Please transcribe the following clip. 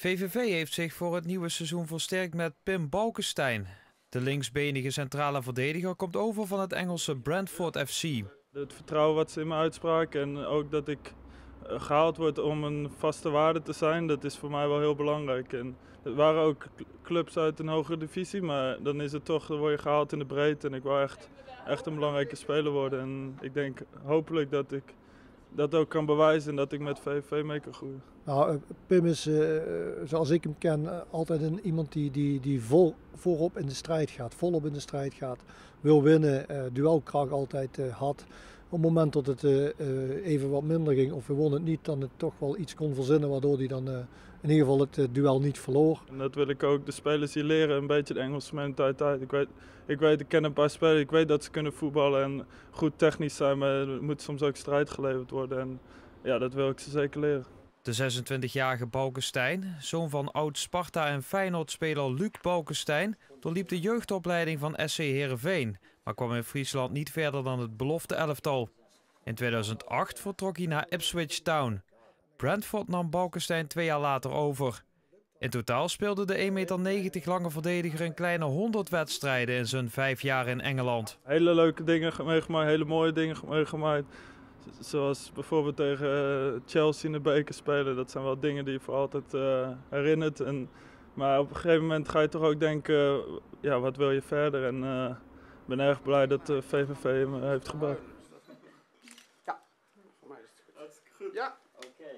VVV heeft zich voor het nieuwe seizoen versterkt met Pim Balkenstein. De linksbenige centrale verdediger komt over van het Engelse Brentford FC. Het vertrouwen wat ze in me uitspraken en ook dat ik eh, gehaald word om een vaste waarde te zijn, dat is voor mij wel heel belangrijk. En er waren ook clubs uit een hogere divisie, maar dan is het toch, dan word je gehaald in de breedte. En ik wil echt, echt een belangrijke speler worden. En ik denk hopelijk dat ik dat ook kan bewijzen en dat ik met VVV mee kan groeien. Nou, eh, Pim is, uh, zoals ik hem ken, altijd een, iemand die, die, die vol voorop in de strijd gaat, volop in de strijd gaat, wil winnen, uh, duelkracht altijd had. Op het moment dat het even wat minder ging of we wonnen het niet, dan het toch wel iets kon verzinnen waardoor hij dan in ieder geval het duel niet verloor. En dat wil ik ook de spelers hier leren, een beetje de Engelse mentaliteit. Ik weet, ik weet, ik ken een paar spelers, ik weet dat ze kunnen voetballen en goed technisch zijn, maar er moet soms ook strijd geleverd worden. En ja, dat wil ik ze zeker leren. De 26-jarige Balkenstein, zoon van oud-Sparta en Feyenoord-speler Luc Balkenstein, doorliep de jeugdopleiding van SC Heerenveen, maar kwam in Friesland niet verder dan het belofte elftal. In 2008 vertrok hij naar Ipswich Town. Brentford nam Balkenstein twee jaar later over. In totaal speelde de 1,90 meter lange verdediger een kleine 100 wedstrijden in zijn vijf jaar in Engeland. Hele leuke dingen meegemaakt, hele mooie dingen meegemaakt. Zoals bijvoorbeeld tegen eh, Chelsea in de beker spelen. Dat zijn wel dingen die je voor altijd uh, herinnert. En, maar op een gegeven moment ga je toch ook denken, eh, ja, wat wil je verder? En ik ben erg blij dat de VVV hem heeft gebouwd. Ja, voor mij is het goed. Dat is goed. Ja. Oké.